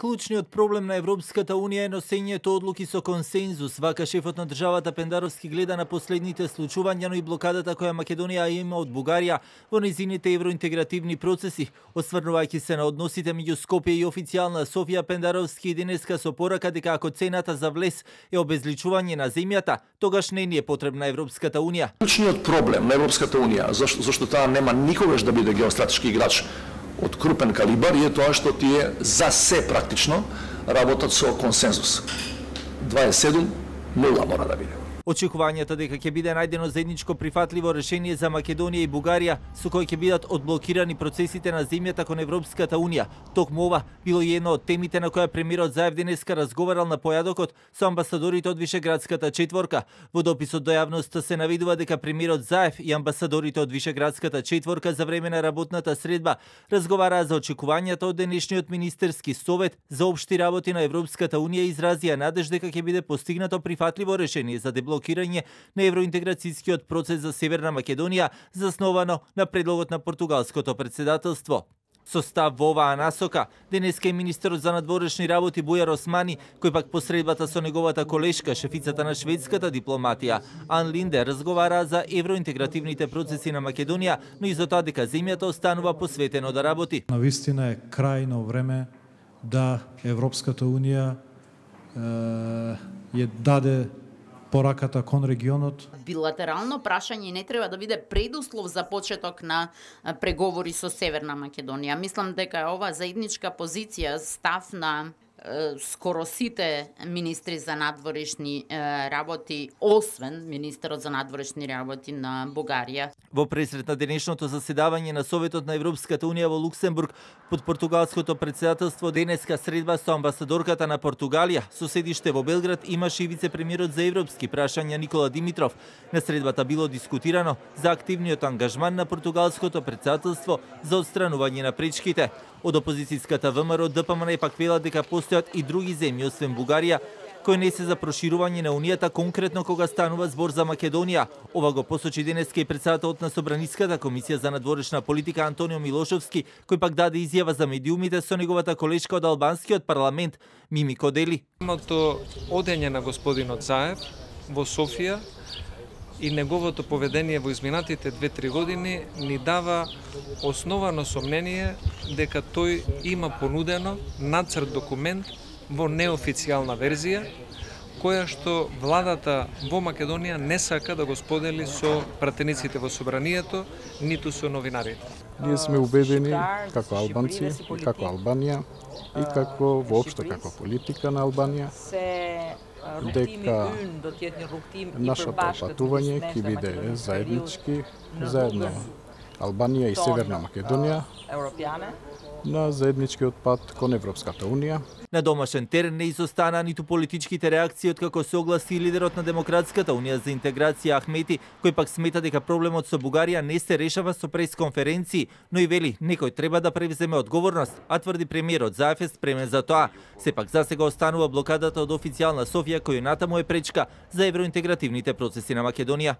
Клучниот проблем на Европската Унија е носењето одлуки со консензус, вака шефот на државата Пендаровски гледа на последните случувања, но и блокадата која Македонија има од Бугарија во низините евроинтегративни процеси, осврнувајќи се на односите меѓу Скопје и официјална Софија Пендаровски и денеска со порака дека ако цената за влез е обезличување на земјата, тогаш не ни е потребна Европската Унија. Клучниот проблем на Европската Унија, зашто, зашто таа нема никогаш да биде геостратешки играч од крупен калибар е тоа што тие за се практично работат со консензус. 27 нула мора да биде. Очекувањата дека ќе биде најдено заедничко прифатливо решение за Македонија и Бугарија, со кој ќе бидат одблокирани процесите на земјата кон Европската Унија. Токму ова било и едно од темите на која премиерот Заев денеска разговарал на појадокот со амбасадорите од Вишеградската четворка. Во дописот до јавноста се навидува дека премиерот Заев и амбасадорите од Вишеградската четворка за време на работната средба разговараа за очекувањата од денешниот министерски совет за општи работи на Европската Унија и изразија надеж дека ќе биде постигнато прифатливо решение за деблокирање блокирање на евроинтеграцијскиот процес за Северна Македонија, засновано на предлогот на португалското председателство. Со став во оваа насока, денеска е министерот за надворешни работи Бујар Османи, кој пак посредбата со неговата колешка, шефицата на шведската дипломатија, Ан Линде, разговара за евроинтегративните процеси на Македонија, но и за тоа дека земјата останува посветено да работи. На вистина е крајно време да Европската Унија е, ја даде пораката кон регионот. Билатерално прашање не треба да биде предуслов за почеток на преговори со Северна Македонија. Мислам дека ова заедничка позиција, став на скоро сите министри за надворешни работи, освен министерот за надворешни работи на Бугарија. Во пресрет на денешното заседавање на Советот на Европската Унија во Луксембург под португалското председателство денеска средба со амбасадорката на Португалија со седиште во Белград имаше и вице-премиерот за европски прашања Никола Димитров. На средбата било дискутирано за активниот ангажман на португалското председателство за отстранување на пречките. Од опозицијската ВМРО ДПМН пак вела дека постојат и други земји освен Бугарија кои не се за проширување на Унијата конкретно кога станува збор за Македонија. Ова го посочи денеска и председателот на Собраниската комисија за надворешна политика Антонио Милошовски, кој пак даде изјава за медиумите со неговата колешка од албанскиот парламент Мими Кодели. Самото одење на господинот Заев во Софија и неговото поведение во изминатите 2-3 години ни дава основано сомнение дека тој има понудено нацрт документ во неофицијална верзија, која што владата во Македонија не сака да го сподели со пратениците во собранието, ниту со новинарите. Ние сме убедени како албанци како Албанија и како воопшто како политика на Албанија дека нашето патување ќе биде заеднички, заедно Албанија и Северна Македонија на заедничкиот пат кон Европската Унија. На домашен терен не изостана ниту политичките реакции од како се огласи лидерот на Демократската Унија за интеграција Ахмети, кој пак смета дека проблемот со Бугарија не се решава со пресконференции, но и вели некој треба да превземе одговорност, а тврди премиерот Заев е спремен за тоа. Сепак за сега останува блокадата од официјална Софија кој натаму е пречка за евроинтегративните процеси на Македонија.